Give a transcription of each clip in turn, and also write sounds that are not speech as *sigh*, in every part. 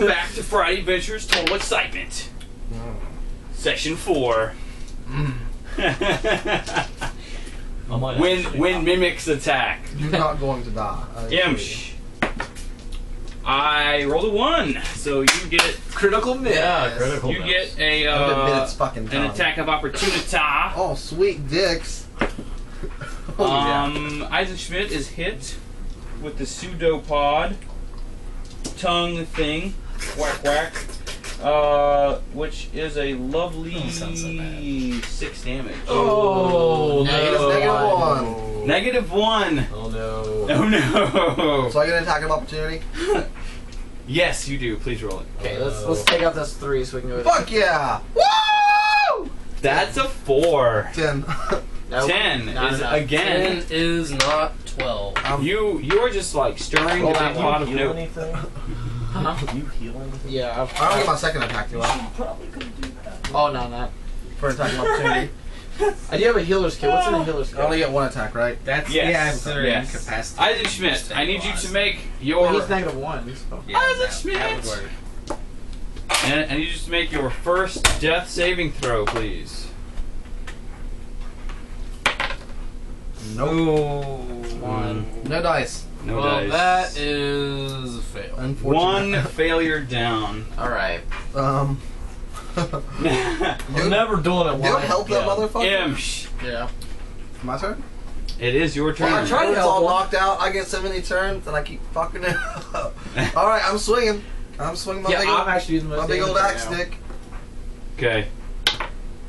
back to Friday Adventures Total Excitement. Session 4. I might when when mimics attack. You're not going to die. I assure. Imsh. I rolled a 1, so you get Critical miss. Yeah, critical. you miss. get a I'm gonna admit uh, it's fucking an attack of opportunity. Oh, sweet dicks. oh, *laughs* yeah. Um, Isaac Schmidt is hit with the pseudopod tongue thing, whack whack, uh, which is a lovely Doesn't sound so six damage. Oh, Negative- no. negative one. Negative one. Oh no. *laughs* Oh no. So I get an attack of opportunity? *laughs* yes, you do. Please roll it. Okay, let's let's take out this three so we can go. Fuck yeah! Woo! That's a four. Ten. Nope, Ten is enough. again. Ten is not twelve. Um, You you are just like stirring Roll the big pot of heal no. anything? Huh? You heal anything? Yeah. I've, I don't get my second attack till I Probably could do that. Oh no, not. for attack opportunity. I do have a healer's kit. What's in a healer's kit? I only get one attack, right? That's Yes, yeah, considering yes. incapacity. Isaac Schmidt, I need you to make your. Well, he's negative one. So. Yeah, Isaac that, Schmidt. that would work. And I need you to make your first death saving throw, please. Nope. One. No dice. No well, dice. that is a fail. Unfortunately. One failure down. All right. Um. I'm Dude, never doing it. you while help I'm that down. motherfucker. Imsh. Yeah. My turn. It is your turn. Well, I tried to It's help all all one. knocked out. I get so many turns, and I keep fucking it up. *laughs* all right, I'm swinging. I'm swinging my yeah, big I'm old, actually using most my big old axe now. stick. Okay.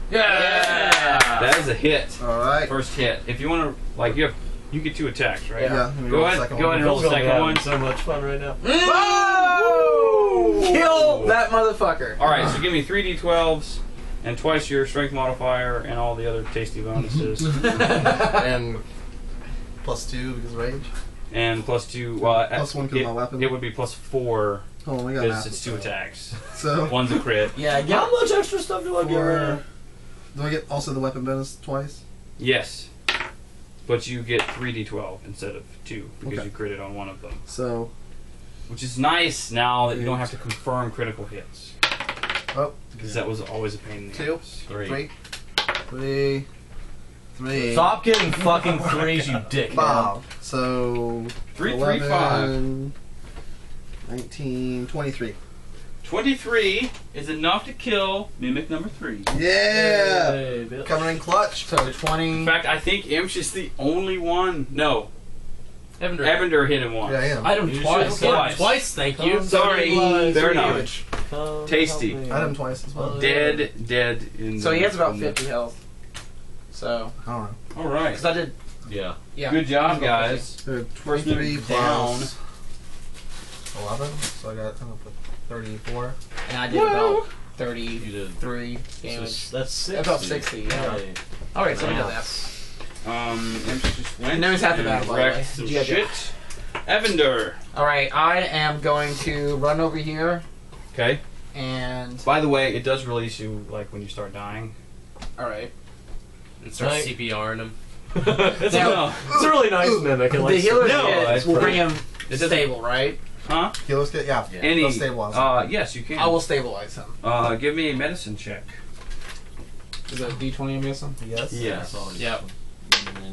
Yeah. That is a hit. All right. First hit. If you want to, like, you have, you get two attacks, right? Yeah. Yeah. let me Go ahead. Go ahead and roll the second one. having so much fun right now. Mm. Whoa! Kill that motherfucker. All right. So give me three d12s and twice your strength modifier and all the other tasty bonuses *laughs* and Plus two because rage. and plus two. Well, uh, Plus one 'cause it, my weapon. It would be plus four Hold on, we got because it's two attacks. *laughs* So One's a crit. Yeah. How much extra stuff do I get right do I get also the weapon bonus twice? Yes. But you get 3d12 instead of 2 because Okay. you critted on one of them. So Which is nice now that you don't have to confirm critical hits. oh, Because that was always a pain in the Two. ass. three, three, three. Stop getting fucking threes, you *laughs* dick. Five. So Three, three, five. 11, 19, 23. 23 is enough to kill Mimic number 3. Yeah. Hey. Coming in clutch. so twenty. In fact, I think Imsh is the only one. No, Evendur. Evendur hit him once. Yeah, I am. Item You twice. should- Twice. Twice, thank you. Sorry, Come fair to enough. Tasty. help. I hit him twice as well. Dead, dead in So he has about in the- fifty health. So, I don't know. All right. because I did. Yeah. Yeah. Good job, guys. 23 move down. plus 11. So I got I'm gonna put 34. And I did Woo! about You thirty-three did. damage. So that's six. About 60, yeah. Right. All right, so we did that. Um, Imsh just went. And now he's half the battle, by wrecked some Yeah, yeah. shit. Evendur. All right, I am going to run over here Okay. and. By the way, it does release you like when you start dying. All right. And start Right. CPRing him. it's, Now- a, it's a really nice mimic. It The likes healer's No, kit it's will bring him It doesn't- stable, right? Huh? Healers get yeah. Yeah. Any? They'll stabilize him. Uh, yes, you can. I will stabilize him. Uh, give me a medicine check. Is that D twenty I'm missing? Yes. Yes. Yep.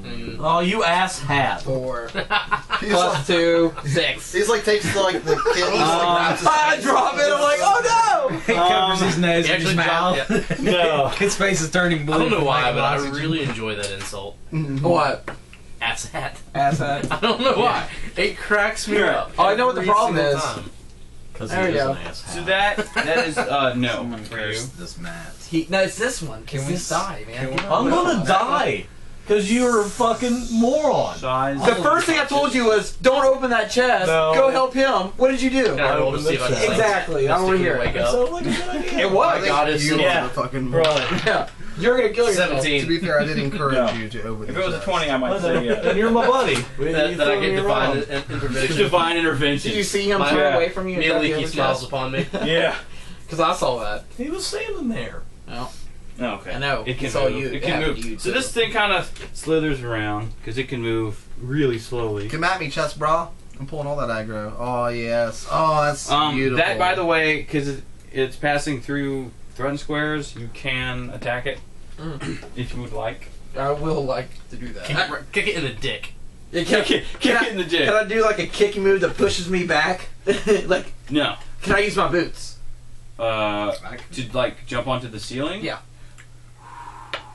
Mm. Oh, you ass hat. Four *laughs* plus like, two six. he's like takes the, like the *laughs* kid. He's Uh, like I face. drop it. I'm like, oh no. He covers his nose He with his mouth. dropped- No. *laughs* His face is turning blue. I don't know why, but I really enjoy that insult. no! What? Ass hat. Ass hat. *laughs* I don't know why. It cracks me Here. up. Oh, I know what the every problem single is. time. Because There he we is go. an ass. So that that is uh *laughs* no Someone for you. cursed this mat. He no, it's this one. Can Can we we s- die, man? can we- Get I'm on gonna with it. die. Because you're a fucking moron. Size. The first thing I told you was, don't open that chest. No. Go help him. What did you do? Can I roll to opened see if I the can chest. Exactly. I'm over here. Wake That up. sounds like a good idea. It was. think God, it's you yeah. are the fucking. Yeah. You're gonna kill yourself. To be fair, I did encourage No. you to open. If it was a chest. twenty, I might I say And yeah. you're my buddy. *laughs* That, You that I throw get me divine around. in- intervention. Divine Did you see him My- turn yeah. away from you? Immediately he smiles upon me. *laughs* Yeah. Because I saw that. He was standing there. Okay. I know. It can It's all move. you. It It can happened move. you, so too. this thing kind of slithers around because it can move really slowly. Come at me, chest bra. I'm pulling all that aggro. Oh yes. Oh, that's Um, beautiful. that, by the way, because it's passing through threatened squares, you can attack it Mm. *clears throat* if you would like. I will like to do that. Kick, it- kick it in the dick. Yeah, can, Kick it, can kick I- it in the dick. can I do like a kicky move that pushes me back? *laughs* like, No. can I use my boots? Uh, to like jump onto the ceiling. Yeah.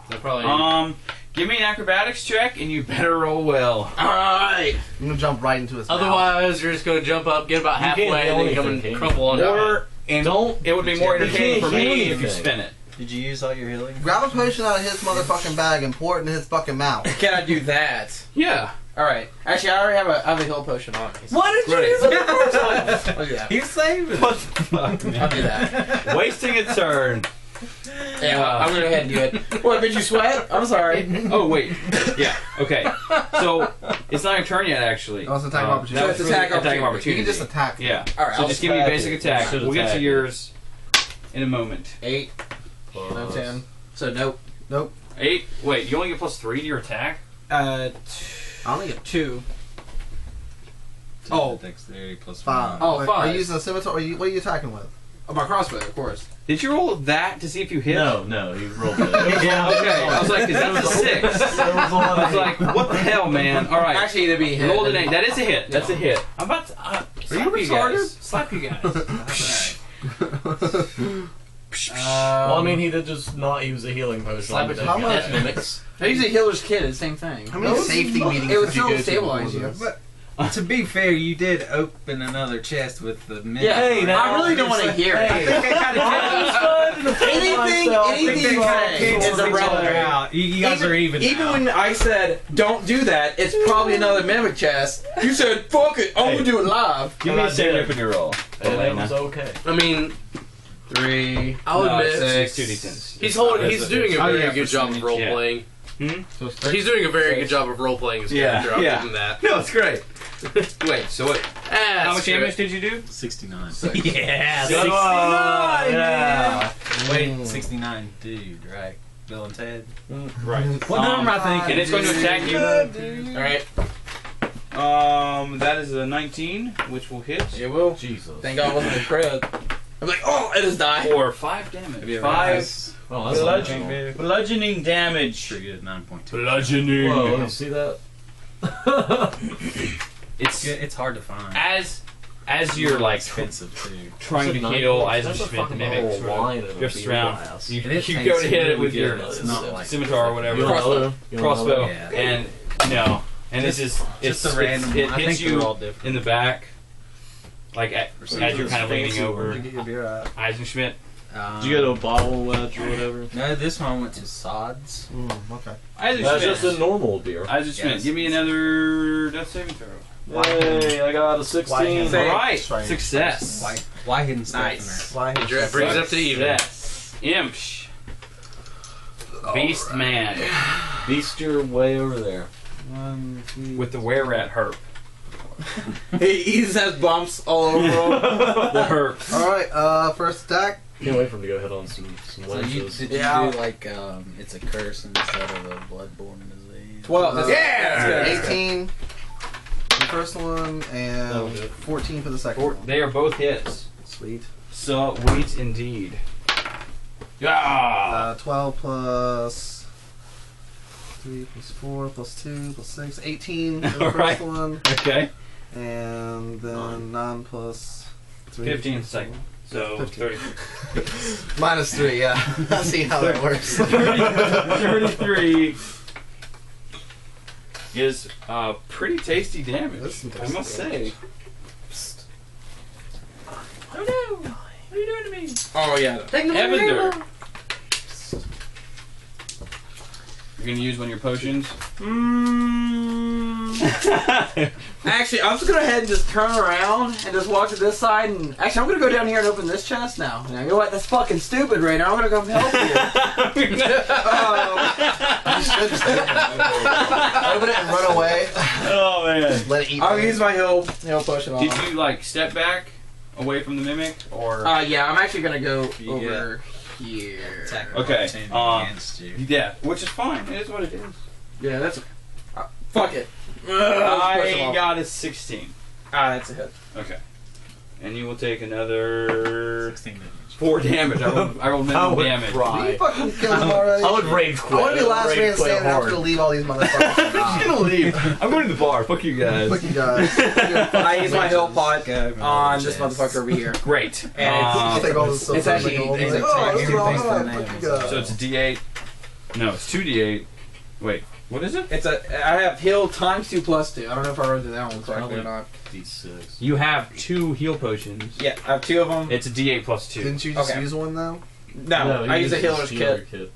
That probably. Um, give me an acrobatics check, and you better roll well. All right. I'm gonna jump right into his. mouth. Otherwise, you're just gonna jump up, get about You halfway, and then come anything, and can you? crumple on it. Or and Don't. it would be more entertaining for me if you spin it. Did you use all your healing? Grab a potion out of his motherfucking bag and pour it in his fucking mouth. *laughs* Can I do that? Yeah. All right. Actually, I already have a, I have a heal potion on me. so- Why did you use it the first time? I'll do that. You saved it. What the fuck, man? I'll do that. Wasting a turn. *laughs* Yeah, I'm gonna go ahead and do it. *laughs* What? Did you sweat? I'm sorry. *laughs* Oh wait. Yeah. Okay. So it's not your turn yet, actually. Oh, it's attack of Um, opportunity. So it's attack the attack of You opportunity. can just attack. Yeah. All right, So I'll just give me a attack basic it. attack. Should We'll get to attack yours in a moment. Eight, no ten. So nope. Nope. Eight. Wait, you only get plus three to your attack. Uh, I only get two. Oh, dexterity plus five. Oh, Wait, five. Are you using a scimitar? Or are you, what are you attacking with? Oh, my crossbow, of course. Did you roll that to see if you hit? No, no, he rolled it. *laughs* Yeah. Okay. I was like, is that a six? *laughs* I was like, what the hell, man? All right. Actually, it'd be a hit. Rolled an eight. That is a hit. That's a hit. I'm about to uh, slap you, retarded? guys. Slap you guys. *laughs* Um, well, I mean, he did just not use a healing potion. Slap it How much- guy. mimics. I use a healer's kit. It's the same thing. How many safety meetings It would did you still go to stabilize you. this? *laughs* To be fair, you did open another chest with the minute. Yeah, Hey, now- I really don't want to hear Hey. it. I think *laughs* I kind of Anything, myself. anything you say is cancels each irrelevant. out. You, you guys even, are even. Even now. when I said don't do that, it's probably another mimic chest. You said fuck it, I'm gonna do it live. Give me a save rip in your roll. And it was okay. I mean, Three. I'll No, admit, it's, it's two d10s. he's holding. He's doing a Oh, very yeah, good job of role yeah. playing. Hmm? He's doing a very good job of role playing his Yeah, character. I'll yeah. give him that. No, it's great. *laughs* Wait, so what? Ah, How much screw damage did you do? 69. *laughs* Yeah, Good one. Yeah. Wait, 69, dude, right? Bill and Ted. Right. *laughs* What number am I thinking? And it's going to attack you. All right. Um, that is a 19, which will hit It will. Jesus. Thank God it wasn't a crit. I'm like, oh, it has died. for five damage. Five Well, that's bludgeoning, original. bludgeoning damage. Pretty good, 9.2. Bludgeoning. Whoa, let me see that. *laughs* It's Yeah, it's hard to find. as as you're like expensive too. trying to That's a heal nine- as you that's a spit the mimic whole sort line of of a drifts beer around. glass. You, It is you tasty, go to hit it really with your. It's not like scimitar or whatever. You Crossbow. another? You want crossbow. Yeah. and no, and this is it's, Just a it's- random. it hits think they're all you different. in the back, like at, as you're kind of leaning over Where'd you get your beer at? Eisenschmidt. Um, Did you go to a bottle wedge or whatever? No, this one went to Sods. Mm, okay. That's just a normal beer. Eisenschmidt, Yes. give me another death saving throw. Hey, I got a 16. All right, Strength. success. Why, why hidden stuff Nice. Why It dra- brings up to even. Success. Imsh. Beast man Beast your way over there. One, two, with the were rat herp. *laughs* He, he just has bumps all over him. *laughs* The herp. All right. Uh, first attack. Can't wait for him to go hit on some some So you, wenches. did Yeah. you do like um, it's a curse instead of a bloodborne disease? Twelve. Uh, yeah. that's good. 18. The first one That'll and do it. 14 for the second Four- one. They are both hits. Sweet. So wait indeed. Yeah. Uh, 12 plus 3 plus 4 plus 2 plus 6. 18 for the All *laughs* first right. one. Okay. And then 9 plus 3. 15 is the second. So 15. 30. *laughs* Minus 3, yeah. *laughs* I see how that works. *laughs* 33 is uh, pretty tasty damage. That's some I tasty must damage. say. Oh no! What are you doing to me? Oh yeah. Evendur. You're gonna use one of your potions. *laughs* Actually, I'm just gonna go ahead and just turn around and just walk to this side. And actually, I'm gonna go down here and open this chest now. Now, you know what? That's fucking stupid right now. I'm gonna come help you. You should just open it and run away. oh man! Let it eat. I'll me. use my heal heal potion on. Did him. you like step back away from the mimic or? Uh, yeah, I'm actually gonna go You over here. Okay, opportunity against you. yeah, which is fine. It is what it is. Yeah, that's. Uh, fuck it. Ugh, push him I off. got a 16. Ah, that's a hit. Okay. And you will take another 16 damage. four damage. I will, I rolled *laughs* I minimum would damage. Did you cry. fucking kill him already? I would rage quit. I want to be last man standing. I'm just gonna leave all these motherfuckers. *laughs* I'm die. gonna leave. I'm going to the bar. Fuck you guys. Fuck you guys. *laughs* I use my heal pot Go, on this chest. motherfucker over here. Great. And I'll Um, take all this it's actually- it's Like, oh, tax. this is all the name. so it's a D8. No, it's two D8. Wait, what is it? It's a. I have heal times two plus two. I don't know if I wrote that one correctly or not. D6. You have two heal potions. Yeah, I have two of them. It's a D8 plus two. Didn't you just Okay. use one though? No, I use a uses healer's healer kit.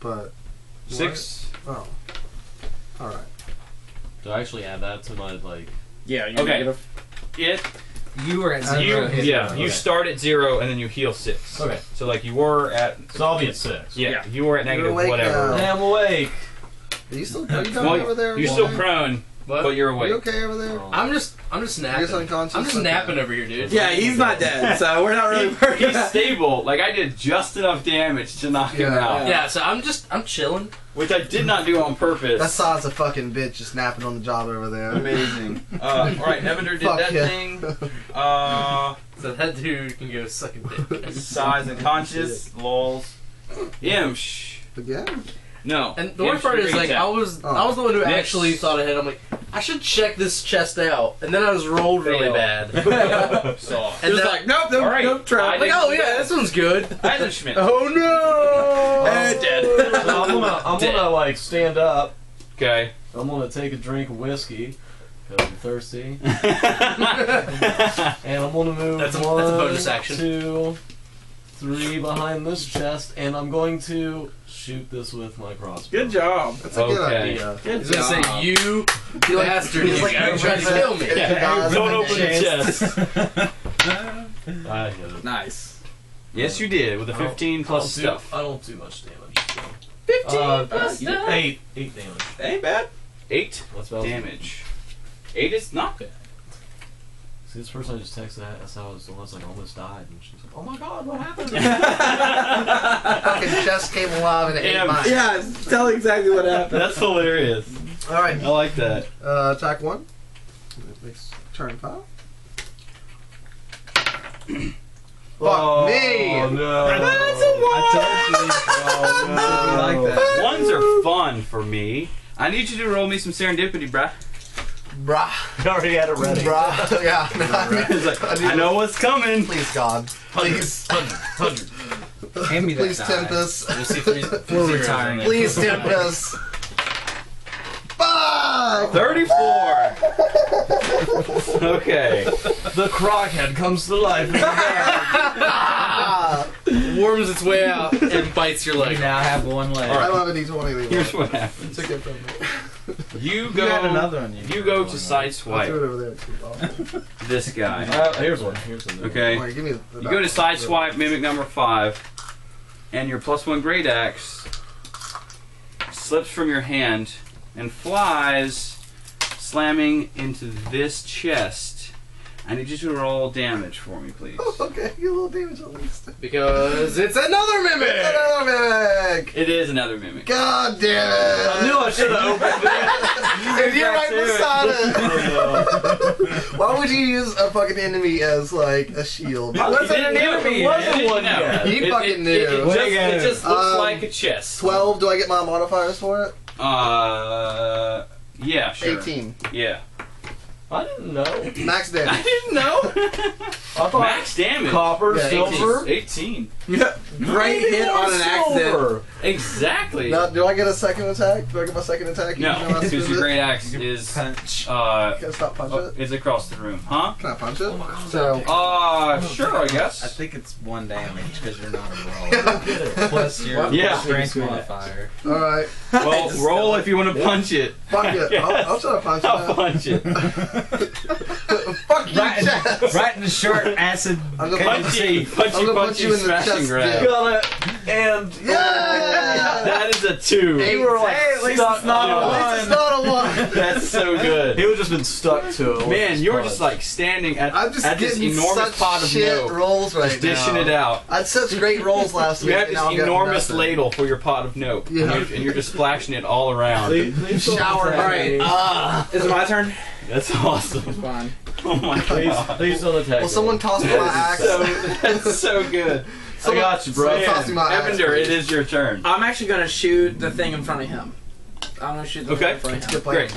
But Six. oh, all right. Do I actually add that to my like? Yeah, you Okay. negative. It. You were at I You, zero. hit yeah. point. You start at zero and then you heal six. Okay. So like you were at. So I'll be at six. Yeah. Yeah. You were at negative awake whatever. now. Hey, I'm awake. Are you still? Are you done Well, over there? You're still okay? prone, What? but you're Are awake. you okay over there? I'm just, I'm just You're napping. just unconscious. I'm just napping over here, dude. Yeah, he's not dead, so we're not really He- worried he's about stable. Like I did just enough damage to knock him Yeah. out, Yeah, so I'm just, I'm chilling. which I did not do on purpose. That sod's a fucking bitch just napping on the job over there. amazing. *laughs* Uh, all right, Evendur did Fuck that yeah. thing. Uh, *laughs* So that dude can go suck a dick. size and conscious. Lols. Imsh. Again? No. And the worst part is, like, I was, Oh. I was the one who Next. actually thought ahead. I'm like, I should check this chest out, and then I was rolled really bad. *laughs* *laughs* Saw. And He was then- like, nope, nope, All right. nope, try. Like, oh yeah, this one's good. Eisenschmidt. *laughs* Oh no! Dead. So I'm gonna, I'm Dead. gonna like stand up. Okay. I'm gonna take a drink of whiskey. Cause I'm thirsty. And I'm gonna move That's a- that's a one, bonus action. two, three behind this chest, and I'm going to shoot this with my crossbow. Good job. That's a good Okay. idea. I was gonna say, you You like- bastard, he's you like, tried to kill me. and the Don't open the chest. chest. *laughs* I hit it. Nice. yes, you did with a I don't- 15 I plus don't do- stuff. I don't do much damage. So. 15 Uh, plus stuff. Eight. Eight damage. Ain't bad. Eight What's about damage. Eight is not bad. See, this person I just texted that. That's how I was almost like almost died, and she's like, "Oh my god, what happened?" *laughs* Fucking chest came alive and it ate Yeah, mine. Yeah, tell exactly what happened. *laughs* That's hilarious. All right. I like that. Uh, attack one. Makes turn five. *clears throat* Fuck me! Oh no! Oh, *laughs* You I like that? Ones are fun for me. I need you to roll me some serendipity, bruh. Bruh. I already had it ready. Bruh. yeah. It's like, I know what's coming. Please, God. Please. Hundred, hundred. Hand me that Please die. tempt us. We'll see three. three We're retiring it. it. Please tempt us. Fuck! 34. okay. The crockhead comes to life. *laughs* Ah, Worms its way out and bites your You leg. now I have one leg. I don't have a d20 anymore. Here's what happens. Took it from me. You You go. had another one. You You go to One, side I'll swipe throw it over there too. *laughs* This guy. Uh, here's one. Here's one. Okay. Wait, give me the You go to side swipe mimic number five, and your plus one great axe slips from your hand and flies, slamming into this chest. I need you to roll damage for me, please. *laughs* Okay, get a little damage at least. Because it's another mimic! Another mimic! It is another mimic. God damn it! I knew I should have opened it. *laughs* And you're right beside it! *laughs* Why would you use a fucking enemy as like a shield? You wasn't didn't enemy, You wasn't didn't one know. yet. You It- fucking it- knew. It, it, just, it just looks Um, like a chest. 12, do I get my modifiers for it? Uh, yeah, sure. 18. Yeah. I didn't know. Max *laughs* damage. I didn't know. *laughs* I thought Max damage. copper, Yeah, silver. 18. Great hit on an accident. Exactly. Now, do I get a second attack? Do I get my second attack? No, even though *laughs* I because stood your it? great axe is Punch. uh Can I stop punch oh, it? is across the room, huh? Can I punch it? Oh my God. So, Uh, sure, I guess. I guess. think it's one damage because you're not a roll. *laughs* Plus your Yeah. strength modifier. alright. Well, *laughs* roll if you want to punch it. Fuck it. I'll, I'll try to punch it. I'll now. punch it. Fuck you, Right, Chess! right in the short acid. I'm gonna punch Punchy, punchy, I'm gonna punch punchy, you in the smash and grab. dude. Got it. And Yeah! *laughs* That is a two. Hey, you were like Hey, at least it's not a it. At least it's not a one. *laughs* That's so good. He good. would just been stuck to it. Man, you're punch. just like standing at, I'm just at this enormous such pot of shit milk, rolls right just dishing now. it out. I had such great rolls last *laughs* week. You have this now I'm getting enormous ladle for your pot of nope, Yeah. and, you're, and you're just splashing it all around. Please- please Shower Alright, me. Ah. Is it my turn? That's awesome. Fine. Oh my god. please please don't attack Well, someone tossed me my axe. So, that's so good. I got you, bro. Man. my axe, Evendur, please. it is your turn. I'm actually gonna shoot the thing in front of him. I'm gonna shoot the Okay. thing in front of him. Good plan.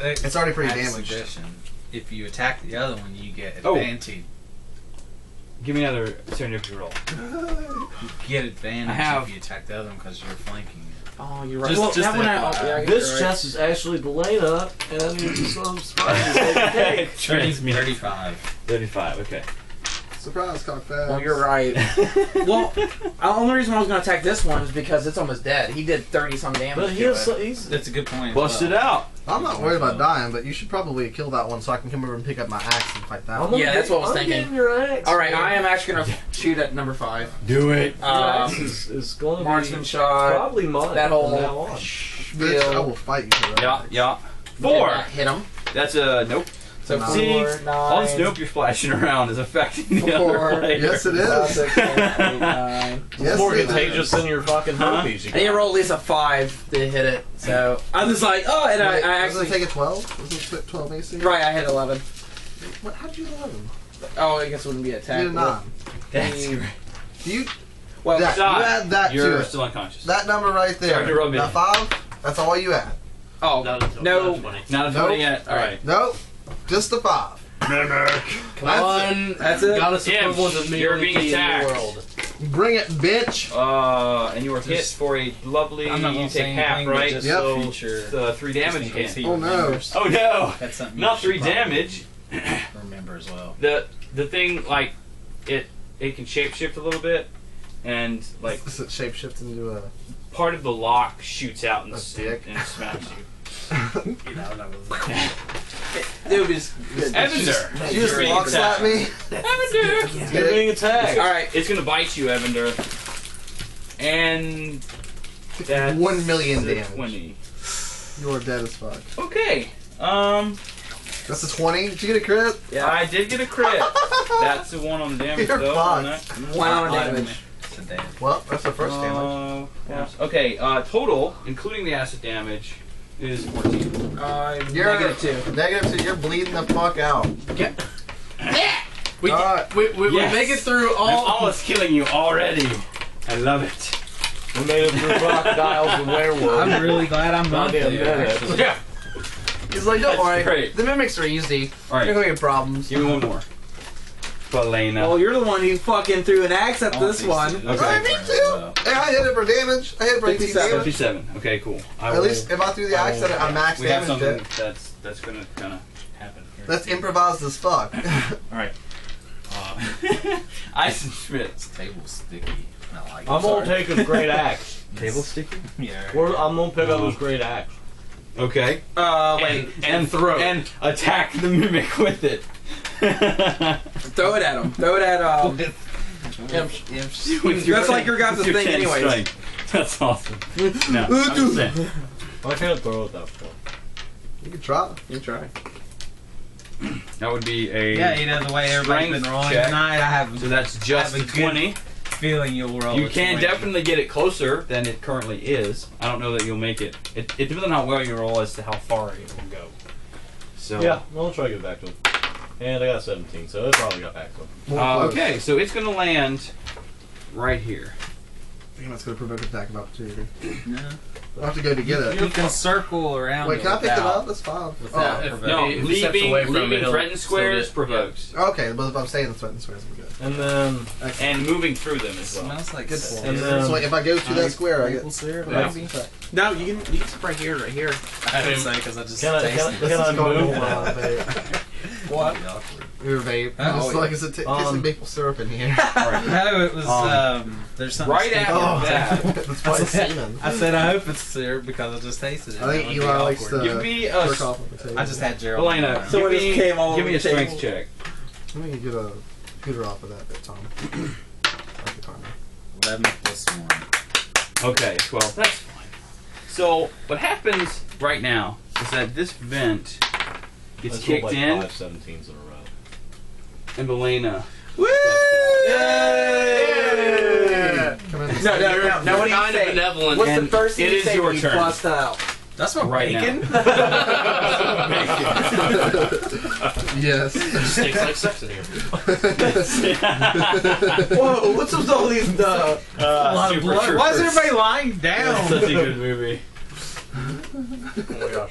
Great. It's already pretty I have a damaged. suggestion. If you attack the other one, you get Oh. advantage. Give me another serendipity roll. You get advantage I have- if you attack the other one because you're flanking it. Oh, you're right. Just- well, just that one I, oh, yeah, I guess This you're right. chest is actually Delana, and I need some surprises. Like, *laughs* Transmute. 35. 35, okay. Surprise, cockfast. Well, you're right. *laughs* well, the only reason I was gonna attack this one is because it's almost dead. He did 30 some damage. but to he has, it. he's That's a good point. as Bust well. it out. I'm not worried about dying, but you should probably kill that one so I can come over and pick up my axe and fight that one. Yeah, that's what I was I'm thinking. getting your axe. All right, man. I am actually gonna shoot at number five. Do it. Your Um, is, is going to marksman be shot. probably mine. that from whole now on. Bitch, I will fight you for that. Yeah, yeah. Four. hit him. That's a nope. So Nine. four, See, nine, all this nope you're splashing around is affecting the Four. other player. Yes, it is. five, six, seven, eight, nine. Yes, more contagious than your fucking Huh? herpes. you I need to roll at least a five to hit it. So I was like, oh, and I, Wait, I doesn't actually take a 12? Doesn't it 12 AC? right. I hit 11. What, how'd you 11? Oh, I guess it wouldn't be You attack. did not. That's great. Do you, Well, that, you Stop. add that You're to it. still unconscious. That number right there. Sorry to rub it that 5, that's all you add. oh Not until no. not 20. Not a Nope. yet. All right. Nope. Just the 5. Come That's on. That's it. Goddess Yeah, equivalent of me you're only being key in the attacked. world. Bring it, bitch. Uh, and you were hit Just- for a lovely. I'm not you gonna take say half, anything, but right? just Yep. so future. Uh, three damage just in case again. he Oh, no. remembers. Oh no! That's something Not three damage. Remember as well. The the thing like it it can shapeshift a little bit, and like This is shapeshift into a. part of the lock shoots out and, A s- dick. and smacks you. You know, that was- *laughs* Dude, just Evendur, You just You're walk being slap me. Evendur, You're being attacked. all right. it's gonna bite you, Evendur. And that's 1 million a damage. Twenty. You're dead as fuck. Okay. Um, That's a 20. Did you get a crit? Yeah. I did get a crit. *laughs* That's the one on the damage You're though. on that. One on damage. It's a damage. Well, that's the first damage. Uh, yes. Okay, uh, total, including the acid damage, is 14. Uh, You're negative two. Negative two. You're bleeding the fuck out. Yeah. *coughs* We, Alright. we, we, Yes. we make it through I'm all. almost killing you already. I love it. We made it through crocodiles and werewolves. I'm really glad I'm not Goddamn there. Yeah. He's like, don't That's worry. great. The mimics are easy. All You're gonna get problems. give me one more. Balena. Well, you're the one who fucking threw an axe at Oh, this one. two. Okay. Right, me too. Hey, I hit it for damage. I hit it for 18 57. damage. 57. Okay, cool. I At will- least if I threw the I axe will- at it, I max we have damage something it. that's that's gonna kind of happen here. That's improvised as fuck. *laughs* All right. Uh, *laughs* Eisenschmidt. This table's sticky. I like it. I'm gonna Sorry. take his great *laughs* axe. Table sticky. Yeah. We're, I'm gonna pick up his great axe. Okay. Uh, wait. and, and throw and attack the mimic with it. *laughs* Throw it at him. Throw it at uh. *laughs* With your- That's like your guys' with your thing ten anyways. That's awesome. No, I'm *laughs* just saying. I can't throw it that far. you can try. You try. That would be a. Yeah, you know the way everybody's been Strength rolling check. tonight. I have So that's just Have a a good- 20. Feeling you'll roll. You can 20. definitely get it closer than it currently is. I don't know that you'll make it. It, it depends on how well you roll as to how far it will go. So Yeah, I'll try to get back to him. And I got 17, so it probably got back to him. Uh, okay, so it's gonna land right here. Damn, that's gonna provoke attack of opportunity. *clears throat* No. I'll have to go to get it. You can circle around. Wait, it can I pick it up? That's fine. without Oh, if- provoking. No, If leaving away from leaving he'll threatened squares get- provokes, okay, but if I'm staying in the threatened squares, I'm good. And then, and moving through them as well. Smells like Good cinnamon. And then- so like, if I go to that square, I get. Syrup, Yeah. maybe? No, you can. You can sit right here, right here. I couldn't say because I just can I, can, I- can it. I going move? *laughs* on now? my vape. What? Awkward. Your vape. Oh, Just yeah. like it's a t- Um, tasting maple syrup in here. *laughs* *laughs* No, it was. Um, Um, there's something. right sticky. after Oh, that, *laughs* that's why it's semen. I said I hope it's syrup because I just tasted it. I think That be Eli likes awkward. give me a off on the table. I just had Gerald. Elena. on Someone give just me, came all give over me a the strength check. Let me get a computer off of that bit, Tom. Like the. Eleven plus one. Okay, 12. That's fine. So, what happens right now is is that this vent gets Let's roll, kicked like, in, Five 17s in a row. and Balena. Come in. No, no, no. Now what do you kind of say? benevolent. What's the And first thing it you is say your when you turn. bust out? That's my Right bacon. *laughs* Yes. Just tastes like sex in here. *laughs* Whoa, what's up with all these? Uh, A lot of blood. Why is everybody lying *laughs* down? Such a good movie. Oh my gosh.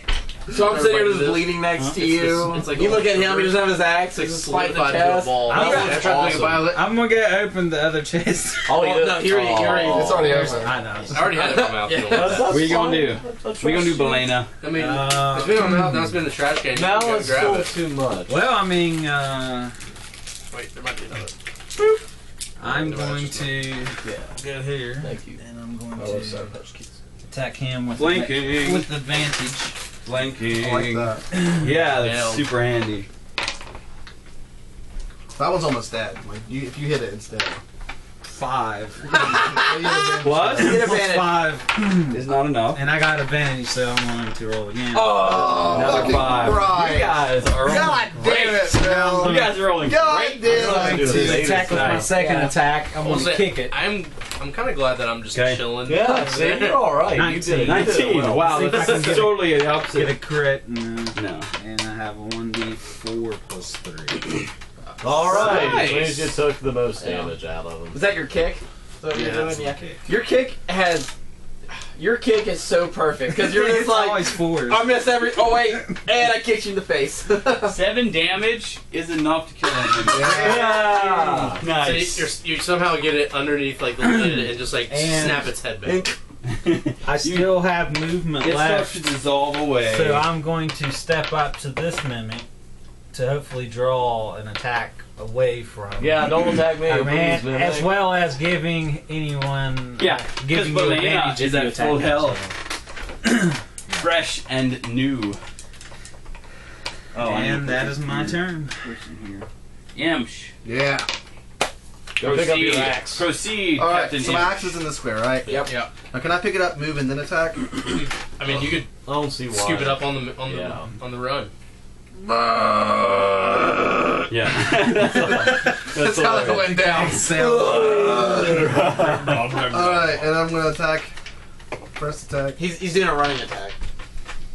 So I'm sitting here just bleeding next Huh? to It's you. this- it's like you look at him. He doesn't have his axe. He's like just the solidified into a chest. I'm gonna guys- try Awesome. I'm gonna go open the other chest. I'll *laughs* eat Oh, it. no, he already- he already- It's already over. I know. I already had it in my mouth. *laughs* Yeah. What are you gonna do? What are you gonna do, Balena? I mean, Uh, it's been in my mouth, now it's been in the trash can. Now it's still too much. well, I mean, uh, Wait, there might be another. I'm going that's to go here, Thank you. and I'm going to Sour Patch Kids. attack him with with advantage. Flanking. I like that. *clears throat* Yeah, that's Yeah. super handy. That one's almost dead. Like you, if you hit it, it's dead. Five. *laughs* Plus Get advantage. five, is not enough. and I got advantage, so I'm going to roll again. Oh, Another five. Christ. You guys are God damn it, Phil. You guys are rolling God great. damn I'm it. going to attack with my second Yeah. attack. I'm going to kick it. I'm I'm kind of glad that I'm just Okay. chilling. Yeah, see, you're all right. You did it. You did it 19. well. Wow, See if I this is get a- totally the Get a crit, and, uh, No. and I have a 1d4 plus 3. All right. Nice. Which means you took the most Yeah. damage out of him. Was that your kick? Is that what you're doing? that's Yeah. kick. Your kick has. Your kick is so perfect because you're *laughs* just it's like. always fours. I missed every. Oh wait, and I kicked you in the face. *laughs* Seven damage is enough to kill him. yeah. So Nice. you, you somehow get it underneath like the lid and just like And- snap its head back. I still have movement It starts to dissolve away. so I'm going to step up to this mimic to hopefully draw an attack away from. Yeah, don't attack me. I please, man. as well as giving anyone, Yeah, giving you Balena advantage is if you at full attack me, health. *clears throat* Fresh and new. Oh, I need to and put that this is my turn. person here. Imsh. Yeah. Go pick up your Proceed. axe. Proceed, All right. Captain So my axe is in the square, right? Yep. Yeah. Now can I pick it up, move, and then attack? *clears throat* I mean, you could I don't see why. scoop it up on the on the Yeah. on the run. Yeah. *laughs* that's That's how that went down. *laughs* All right, and I'm gonna attack. First attack. He's, he's doing a running attack.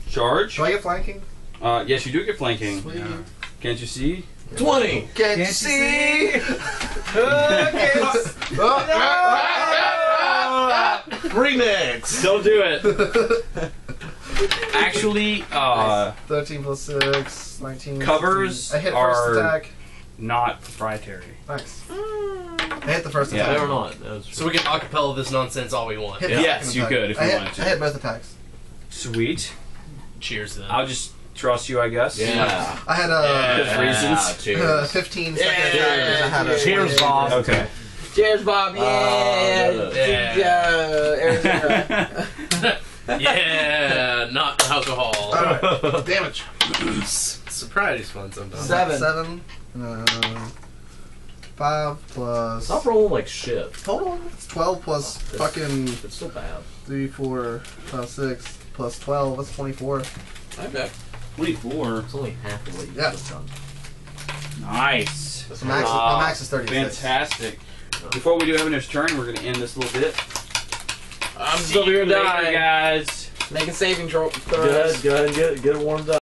Charge. Do I get flanking? Uh, yes, you do get flanking. Sweet. Can't you see? Twenty. Can't, you you see? *laughs* Oh, ah, ah, ah, Remix. Don't do it. Actually, uh, 13 plus 6, 19. Covers 16. I hit are- first attack. not proprietary. Nice. I hit the first Yeah. attack. They're not. That's So we can acapella this nonsense all we want. Hit the Yes, second you attack. could if I you hit, wanted to. I hit both attacks. Sweet. Cheers then. I'll just trust you, I guess. yeah. *laughs* I had a Good reasons. Cheers. uh, *laughs* 15 second Yeah. attack because I had a. Cheers, Bob. Okay. Cheers, Bob. Yeah. Yeah. Uh, Arizona. *laughs* *laughs* yeah, not alcohol. Alright, *laughs* damage. Sobriety's fun sometimes. Seven. 7. Uh, 5 plus. Stop rolling like shit. Hold on. It's 12 plus fucking It's still bad. 3, 4, 5, 6 plus 12. That's 24. Okay. 24. It's only half of what you Yeah. just done. Nice. So max, is, Ah, my max is 36. Fantastic. Before we do Evendur's turn, we're going to end this little bit. I'm See still here you later, dying. guys. Making saving throw- Go throws. ahead, go ahead and get, get it warmed up.